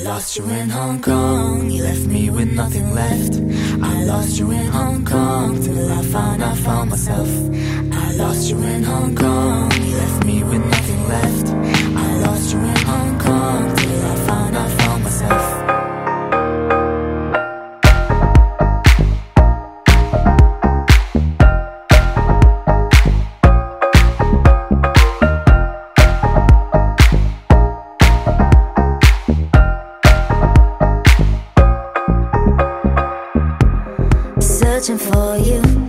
I lost you in Hong Kong, you left me with nothing left. I lost you in Hong Kong till I found I found myself. I lost you in Hong Kong, searching for you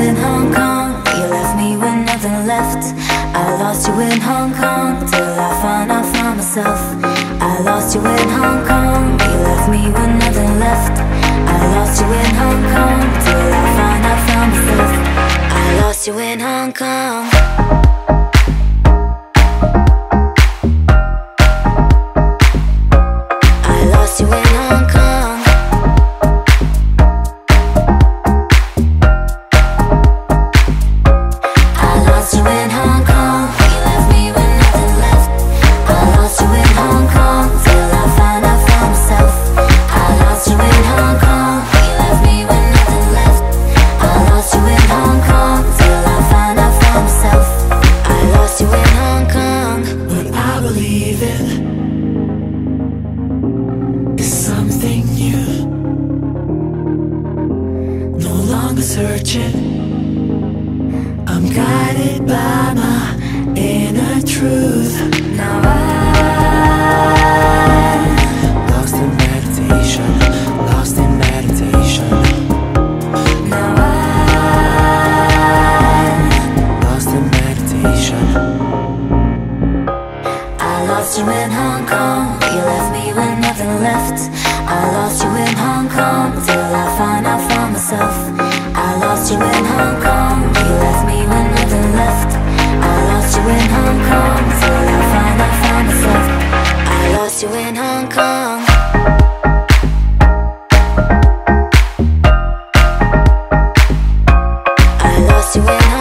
in Hong Kong. You left me with nothing left. I lost you in Hong Kong till I found I found myself. I lost you in Hong Kong. You left me with nothing left. I lost you in Hong Kong till I found I found myself. I lost you in Hong Kong. Searching. I'm guided by my inner truth. Now I Lost in meditation, lost in meditation. now I Lost in meditation. I lost you in Hong Kong. You left I lost you when I